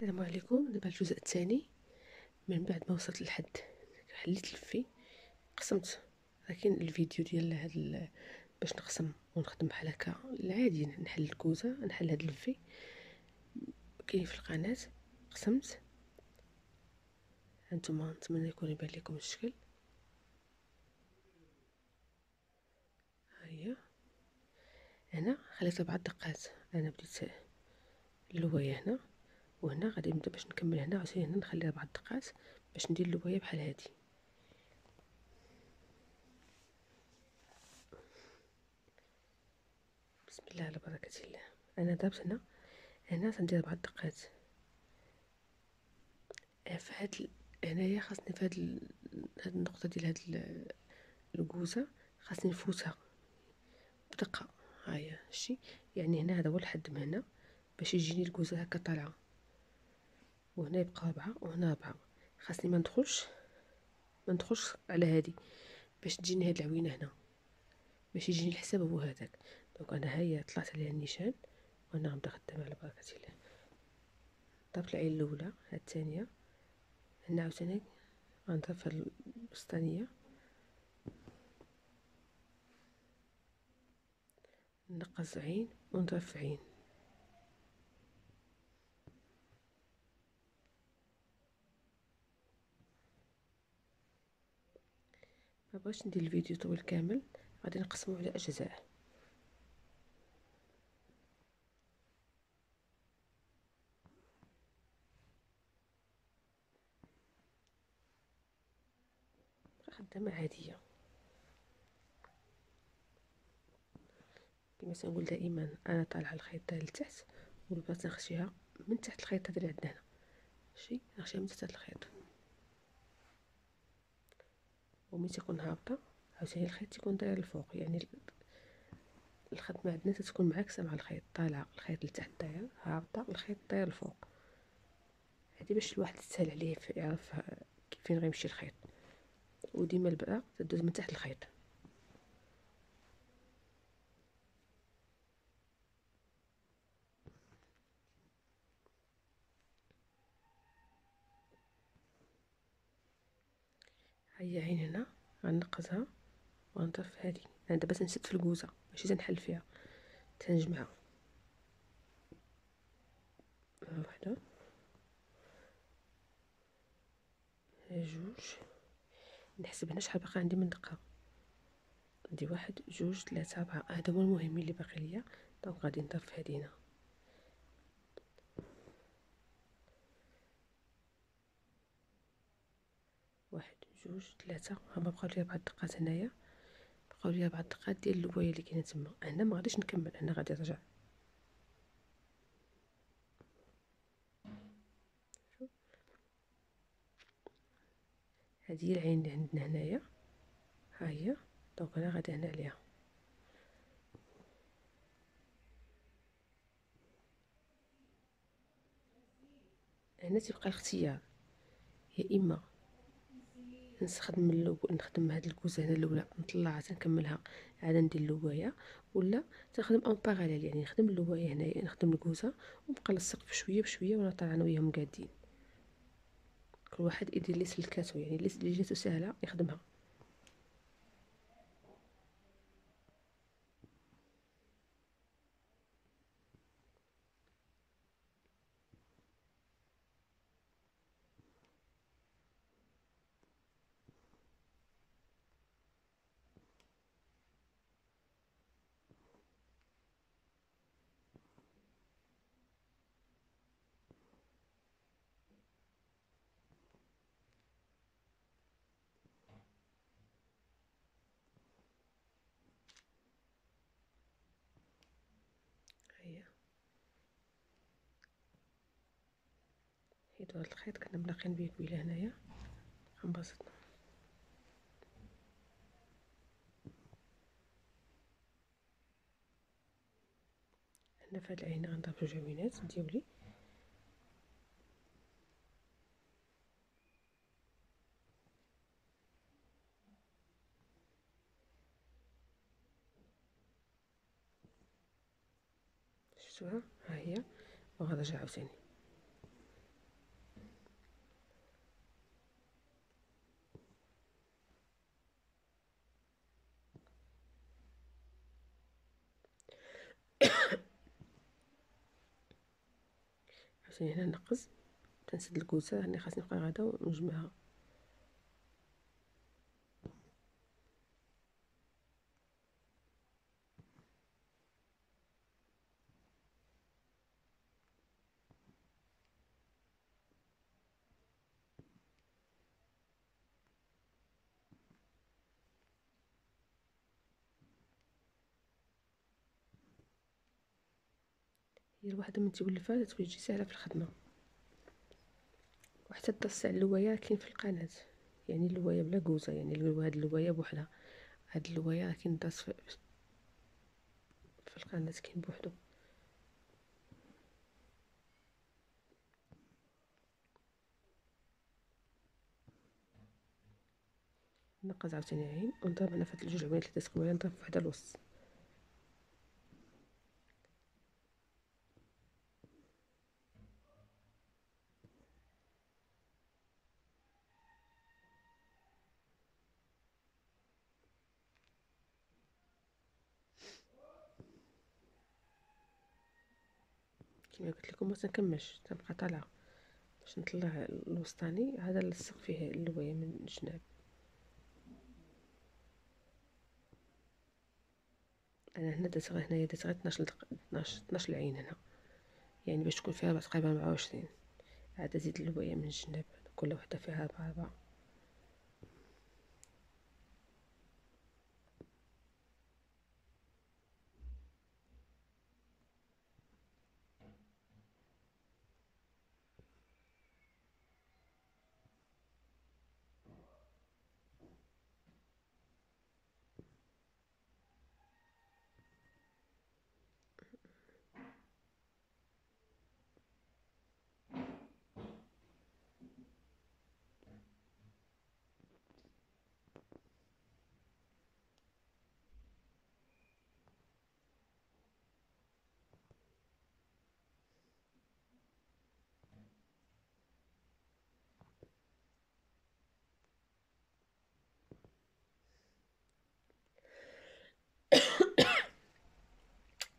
السلام عليكم. دابا الجزء الثاني من بعد ما وصلت للحد. حليت الفي قسمت. لكن الفيديو ديال هاد باش نقسم ونخدم بحال هكا. العادي نحل الكوزة نحل هاد الفي. كاين في القناة. قسمت. هانتوما نتمنى يكون يبان لكم الشكل. ها هي. هنا خليتها بعض الدقات. أنا بديت اللوايه هنا. وهنا غادي نبدأ باش نكمل هنا عاوتاني هنا نخليها بعض الدقات باش ندير اللوايه بحال هادي. بسم الله على بركة الله. أنا دابت هنا. هنا تندير بعض الدقات في هاد هنايا خاصني في هاد هاد النقطة ديال هاد الكوزه خاصني نفوتها بدقة. هاهي شتي؟ يعني هنا هذا هو الحد من هنا باش يجيني الكوزه هكا طالعة. وهنا يبقى ربعة وهنا ربعة خاصني ما ندخلش ما ندخلش على هادي باش تجيني هاد العوينة هنا. باش يجيني الحساب هو هذاك. دونك أنا هيا طلعت عليها النيشان وأنا غنبدا خدامه على بركة الله. ضربت العين الأولى هاد الثانية. هنا عاوتاني غنضرب في الوسطانية. نقص عين ونضرب في عين. مبغيتش ندير الفيديو طويل كامل غادي نقسمو على أجزاء. خدامة عادية. كما تنقول دائما أنا طالعة الخيط لتحت والبلاصه نخشيها من تحت الخيط هذا اللي عندنا. هنا ماشي؟ نخشيها من تحت الخيط وملي تكون هابطة عاوتاني الخيط تيكون داير الفوق يعني الخدمه عندنا تتكون معاكسه مع الخيط طالعه الخيط لتحت داير هابطة الخيط داير الفوق. هادي باش الواحد يسهل عليه يعرف فين غيمشي الخيط. وديما البرة تدوز من تحت الخيط. هيا عين هنا غنقصها وغنطرف هادي. أنا دابا تنشد في الكوزة ماشي تنحل فيها تنجمعها. واحدة جوج. نحسب هنا شحال باقي عندي من دقة. عندي واحد جوج ثلاثة أربعة. هادو هما المهمين اللي باقي ليا. دونك غادي نضرب هادي هنا واحد جوج ثلاثة هما بقاو ليا بعض الدقات هنايا. بقاو ليا بعض الدقات ديال اللوايه اللي كاينة تما. هنا ما غاديش نكمل هنا غادي نرجع. هذه هي العين اللي عندنا هنايا. ها هي. دونك أنا غادي هنا عليها. هنا تيبقى الاختيار. يا إما نستخدم اللو... نخدم هاد الكوزه هنا الأولى نطلعها تنكملها عاد ندير اللواية ولا تنخدم en parallèle يعني نخدم اللواية هنايا نخدم الكوزة ونبقى نلصق بشويه بشويه وأنا طالعه أنا وياهم قادين. كل واحد يدير لي سلكاتو يعني اللي جاتو سهلة يخدمها. حيدو هاد الخيط كنا ملاقين بيه قبيله هنايا. غنبسطو هنا في هاد العينة غنضرب جوج عوينات ديولي شفتوها؟ ها هي. وغنرجع عاوتاني. هنا نقز تنسد الكوسة هنا خاصني نبقى غادا ونجمعها. هي الوحده من تولفات تولي سهله في الخدمة. وحتى الدص على اللوايه كاين في القناة. يعني اللوايه بلا كوزة يعني هاد اللوايه بوحدها. هاد اللوايه كاين داس في, في القناة كاين بوحدو. نقز عاوتاني عين ونضرب هنا في هاد الجوج عوينات اللي تسقوا نضرب في وحده الوسط. كما قلت لكم ما تنكملش تنبقى طالعة باش نطلع الوسطاني. هذا لصق فيه اللويه من الجناب أنا هنا درت غير هنايا درت غير 12 12 12 العين هنا. يعني باش تكون فيها تقريبا 24 عاد زيد اللويه من الجناب كل وحدة فيها 4 4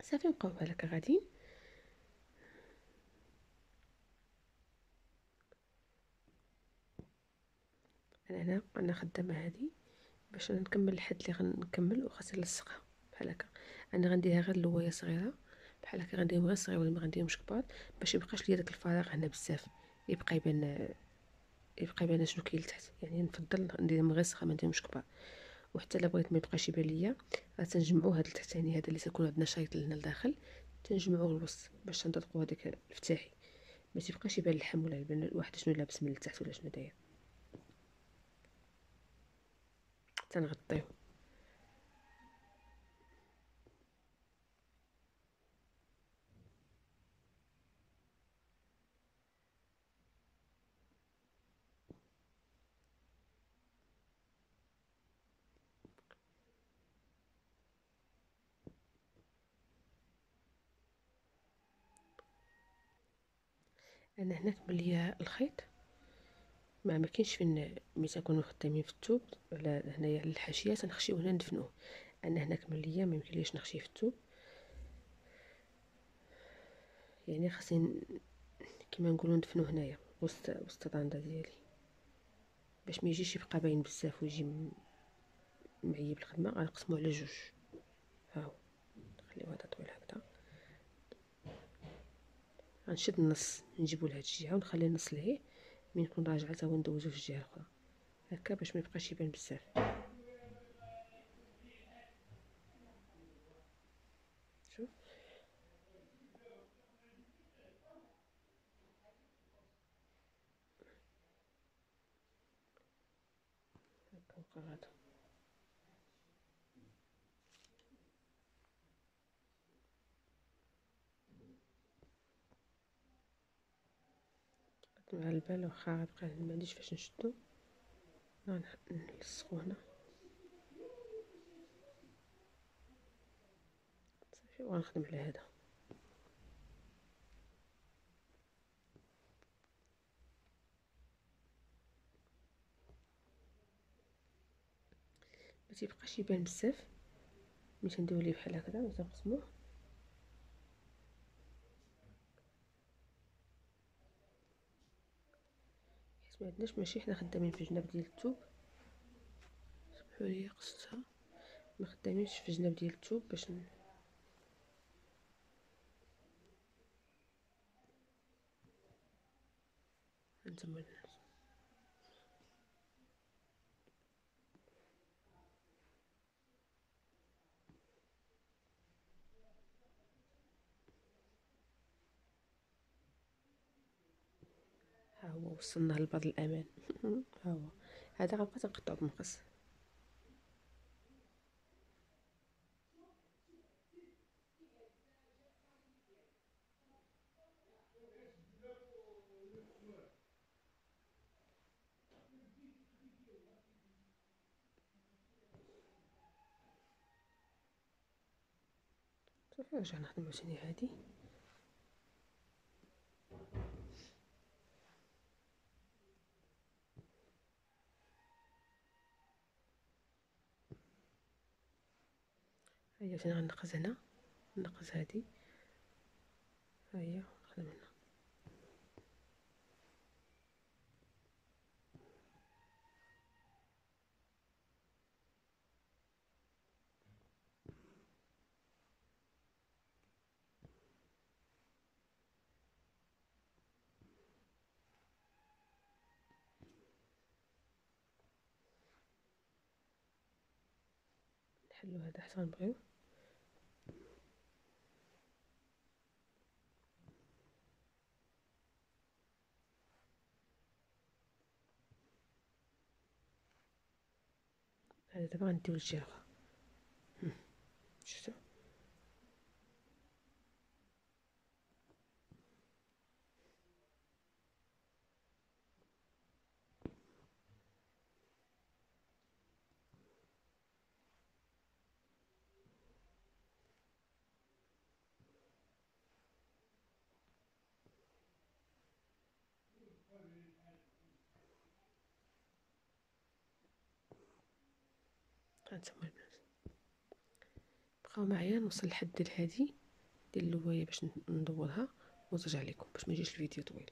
صافي نبقاو بحال غاديين أنا هنا أنا خدامة هذه باش نكمل الحد اللي غنكمل وخاصني نلصقها. بحال هكا. أنا غنديرها غير لوايه صغيرة. بحال هكا غنديرهم غير صغير ولا ما غنديرهمش كبار باش يبقاش ليا داك الفراغ هنا بزاف. يبقى يبان يبقى يبان شنو كاين لتحت. يعني نفضل نديرهم غير صغار ما نديرهمش كبار. وحتى إلا بغيت ما يبقاش يبان ليا تنجمعو هاد التحتاني هذا اللي تيكون عندنا شريط لهنا لداخل تنجمعوه الوسط باش تنطلقوا هذاك الفتاحي. ما تيبقاش يبان اللحم ولا يبان الواحد شنو لابس من التحت ولا شنو داير. تنغطيو. أنا هنا ليا الخيط. ما كاينش فين ملي تنكونوا خدامين في الثوب على هنايا على الحاشية تنخشيو هنا ندفنوه. أنا هنا كمل ليا ما يمكنليش نخشيه في الثوب يعني خاصني كما نقولوا ندفنو هنايا وسط وسط الطنده ديالي. باش ما يجيش يبقى باين بزاف ويجي معيب الخدمة غنقسمو على جوج. ها هو. نخليو هذا. طويل هكذا غنشد النص نجيبو لهاد الجهة ونخلي النص لهيه من نكون راجعه هو ندوزو في الجهة الأخرى. هكا باش ما يبقاش يبان بزاف. شوف. هكا نبقى مع البال واخا غيبقى ما عنديش فاش نشدو. نلصقو هنا. صافي وغنخدم على هذا. ما تيبقاش يبان بزاف. ملي تنديرو ليه بحال هكذا وتنقسموه. ما عندناش ماشي حنا خدامين في جناب ديال الثوب سمحوا لي قصتها. ما خدامينش في جناب ديال الثوب باش ن... هانتوما البنات ها هو وصلنا لبر الأمان. ها هو. هذا غنبقى تنقطعو بمقص. صافي نرجع نخدم عاوتاني هادي هيا عاوتاني غنقز هنا؟ نقز هادي. هيا نخدم هنا. نحلو هذا حتى غنبغيو هذا دابا غنديو للجهه أخرى هانتوما البنات بقاو معايا نوصل لحد ديال هادي ديال اللوايه باش ندورها ونرجع لكم باش ما يجيش الفيديو طويل.